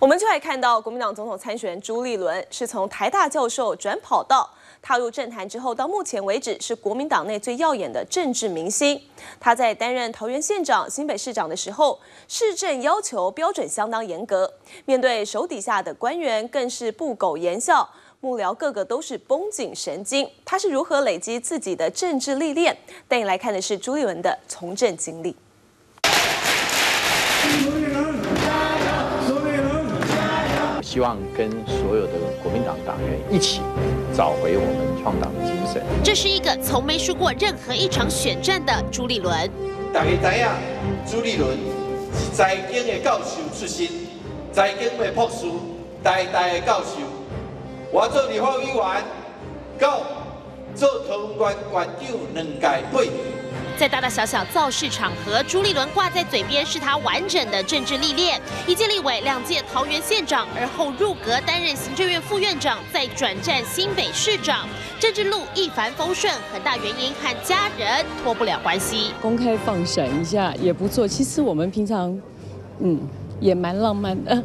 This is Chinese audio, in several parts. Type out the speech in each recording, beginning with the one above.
我们就来看到国民党总统参选人朱立伦是从台大教授转跑道踏入政坛之后，到目前为止是国民党内最耀眼的政治明星。他在担任桃园县长、新北市长的时候，市政要求标准相当严格，面对手底下的官员更是不苟言笑，幕僚个个都是绷紧神经。他是如何累积自己的政治历练？带你来看的是朱立伦的从政经历。希望跟所有的国民党党员一起找回我们创党的精神。这是一个从没输过任何一场选战的朱立伦。大家知影，朱立伦是财经的教授出身，财经的博士，代代的教授。我做立法委员，到做台湾县长两届八年。在大大小小造势场合，朱立伦挂在嘴边是他完整的政治历练：一届立委，两届桃园县长，而后入阁担任行政院副院长，再转战新北市长，政治路一帆风顺。很大原因和家人脱不了关系。公开放闪一下也不错。其实我们平常，嗯。也蛮浪漫的。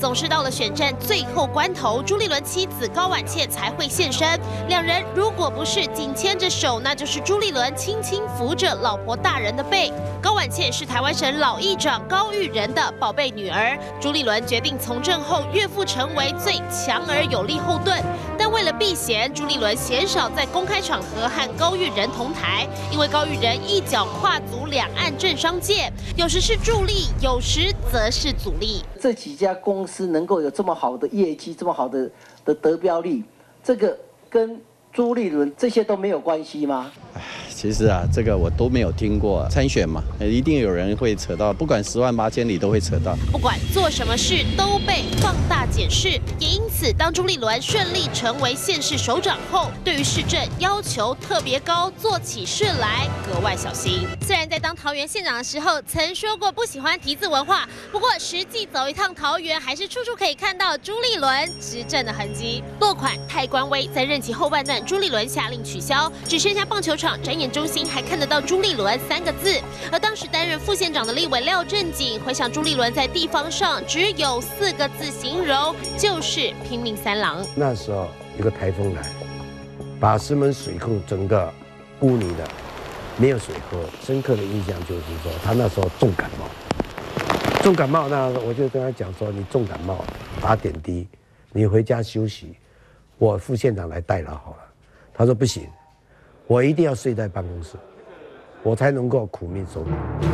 总是到了选战最后关头，朱立伦妻子高婉倩才会现身。两人如果不是紧牵着手，那就是朱立伦轻轻扶着老婆大人的背。高婉倩是台湾省老议长高玉仁的宝贝女儿。朱立伦决定从政后，岳父成为最强而有力后盾。但为了避嫌，朱立伦鲜少在公开场合和高玉仁同台，因为高玉仁一脚跨足两岸政商界，有时是助力，有时则。则是阻力。这几家公司能够有这么好的业绩，这么好的的得标率，这个跟朱立伦这些都没有关系吗？其实啊，这个我都没有听过参选嘛，一定有人会扯到，不管十万八千里都会扯到。不管做什么事都被放大检视，也因此，当朱立伦顺利成为县市首长后，对于市政要求特别高，做起事来格外小心。虽然在当桃园县长的时候曾说过不喜欢题字文化，不过实际走一趟桃园，还是处处可以看到朱立伦执政的痕迹。落款太官威，在任期后半段，朱立伦下令取消，只剩下棒球场展演。中心还看得到朱立伦三个字，而当时担任副县长的立委廖正景回想朱立伦在地方上只有四个字形容，就是拼命三郎。那时候一个台风来，把石门水库整个污泥的，没有水喝。深刻的印象就是说，他那时候重感冒，重感冒，那我就跟他讲说，你重感冒打点滴，你回家休息，我副县长来代劳好了。他说不行。我一定要睡在办公室，我才能够苦命守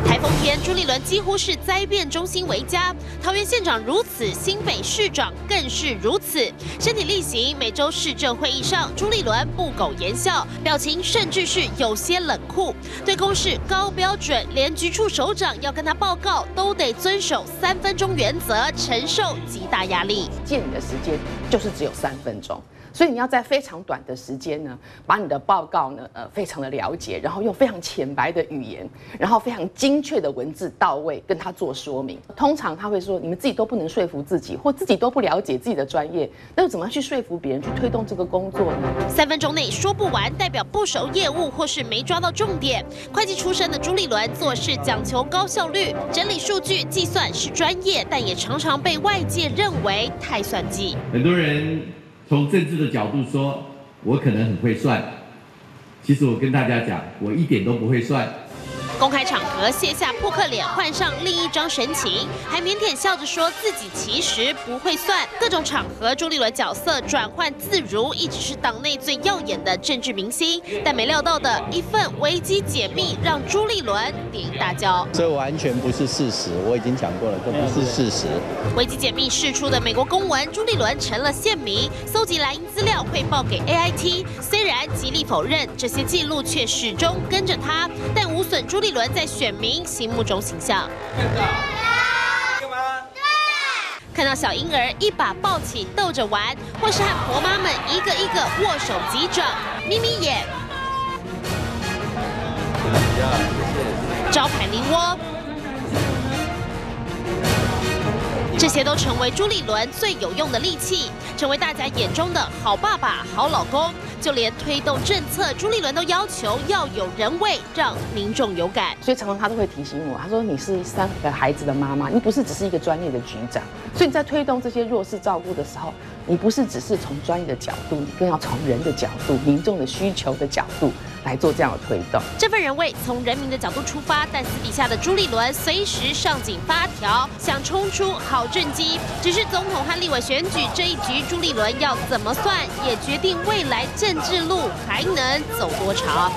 台风天，朱立伦几乎是灾变中心为家。桃园县长如此，新北市长更是如此。身体力行，每周市政会议上，朱立伦不苟言笑，表情甚至是有些冷酷，对公事高标准，连局处首长要跟他报告，都得遵守三分钟原则，承受极大压力。见你的时间就是只有三分钟。所以你要在非常短的时间呢，把你的报告呢，呃，非常的了解，然后用非常浅白的语言，然后非常精确的文字到位，跟他做说明。通常他会说，你们自己都不能说服自己，或自己都不了解自己的专业，那又怎么样去说服别人去推动这个工作呢？三分钟内说不完，代表不熟业务或是没抓到重点。会计出身的朱立伦做事讲求高效率，整理数据计算是专业，但也常常被外界认为太算计。很多人。从政治的角度说，我可能很会算，其实我跟大家讲，我一点都不会算。公开场合卸下扑克脸，换上另一张神情，还腼腆笑着说自己其实不会算。各种场合，朱立伦角色转换自如，一直是党内最耀眼的政治明星。但没料到的一份危机解密，让朱立伦点大叫。这完全不是事实，我已经讲过了，这不是事实。危机解密释出的美国公文，朱立伦成了县民，搜集莱茵资料汇报给 AIT。虽然极力否认，这些记录却始终跟着他，但无损朱。立伦在选民心目中形象。看到小婴儿一把抱起逗着玩，或是和婆妈们一个一个握手击掌，眯眯眼。招牌梨窝，这些都成为朱立伦最有用的利器，成为大家眼中的好爸爸、好老公。就连推动政策，朱立伦都要求要有人味，让民众有感。所以常常他都会提醒我，他说你是三个孩子的妈妈，你不是只是一个专业的局长，所以你在推动这些弱势照顾的时候，你不是只是从专业的角度，你更要从人的角度、民众的需求的角度来做这样的推动。这份人位从人民的角度出发，但私底下的朱立伦随时上紧发条，想冲出好政绩。只是总统和立委选举这一局，朱立伦要怎么算，也决定未来政治路还能走多长。